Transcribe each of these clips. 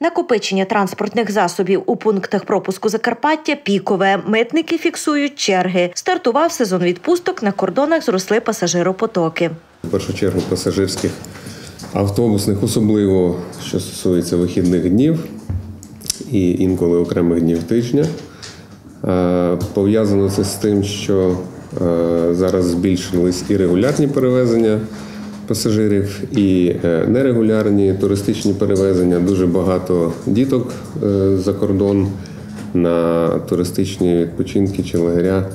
Накопичення транспортних засобів у пунктах пропуску Закарпаття пікове. Митники фіксують черги. Стартував сезон відпусток. На кордонах зросли пасажиропотоки. В першу чергу пасажирських автобусних, особливо що стосується вихідних днів і інколи окремих днів тижня. Е, Пов'язано це з тим, що е, зараз збільшились і регулярні перевезення пасажирів, і е, нерегулярні туристичні перевезення. Дуже багато діток е, за кордон на туристичні відпочинки чи лагеря.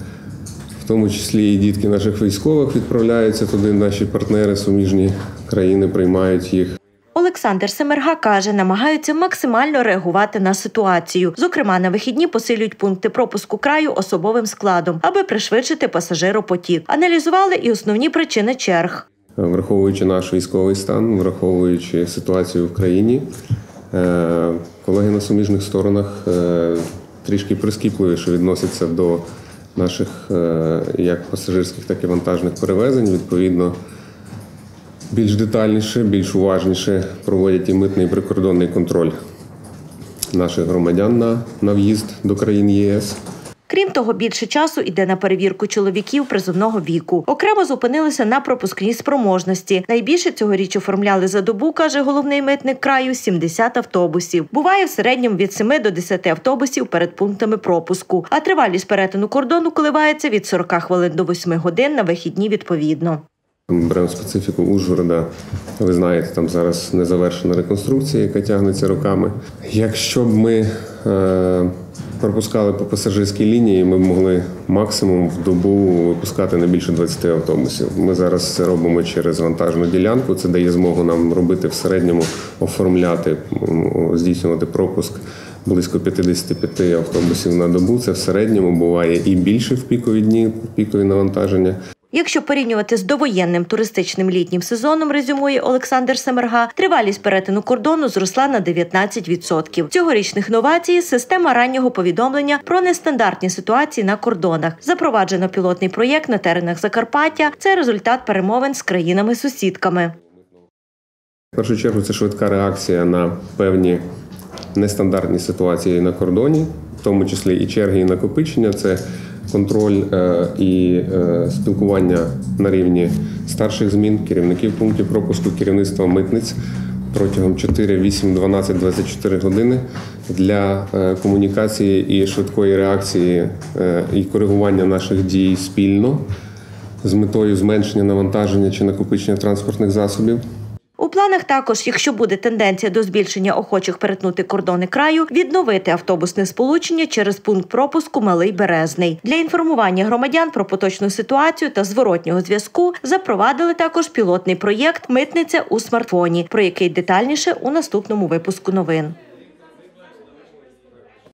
В тому числі і дітки наших військових відправляються туди. Наші партнери, суміжні країни приймають їх. Олександр Семерга каже, намагаються максимально реагувати на ситуацію. Зокрема, на вихідні посилюють пункти пропуску краю особовим складом, аби пришвидшити пасажиропотік. Аналізували і основні причини черг. Враховуючи наш військовий стан, враховуючи ситуацію в країні, е, колеги на суміжних сторонах е, трішки прискіпливіше відносяться до наших е, як пасажирських, так і вантажних перевезень. Відповідно, більш детальніше, більш уважніше проводять і митний і прикордонний контроль наших громадян на, на в'їзд до країн ЄС. Крім того, більше часу йде на перевірку чоловіків призовного віку. Окремо зупинилися на пропускній спроможності. Найбільше цьогоріч оформляли за добу, каже головний митник краю 70 автобусів. Буває в середньому від 7 до 10 автобусів перед пунктами пропуску. А тривалість перетину кордону коливається від 40 хвилин до 8 годин на вихідні відповідно. Ми беремо специфіку Ужгорода. Ви знаєте, там зараз не завершена реконструкція, яка тягнеться роками. Якщо б ми е, пропускали по пасажирській лінії, ми могли максимум в добу випускати не більше 20 автобусів. Ми зараз це робимо через вантажну ділянку. Це дає змогу нам робити в середньому, оформляти, здійснювати пропуск близько 55 автобусів на добу. Це в середньому буває і більше в пікові дні, пікові навантаження. Якщо порівнювати з довоєнним туристичним літнім сезоном, резюмує Олександр Семерга, тривалість перетину кордону зросла на 19%. Цьогорічних новацій – система раннього повідомлення про нестандартні ситуації на кордонах. Запроваджено пілотний проєкт на теренах Закарпаття. Це результат перемовин з країнами-сусідками. В першу чергу це швидка реакція на певні нестандартні ситуації на кордоні, в тому числі і черги, і накопичення. Це контроль е, і е, спілкування на рівні старших змін, керівників пунктів пропуску, керівництва митниць протягом 4, 8, 12, 24 години для е, комунікації і швидкої реакції і коригування наших дій спільно з метою зменшення навантаження чи накопичення транспортних засобів. Планах також, якщо буде тенденція до збільшення охочих перетнути кордони краю, відновити автобусне сполучення через пункт пропуску Малий Березний. Для інформування громадян про поточну ситуацію та зворотнього зв'язку запровадили також пілотний проєкт Митниця у смартфоні, про який детальніше у наступному випуску новин.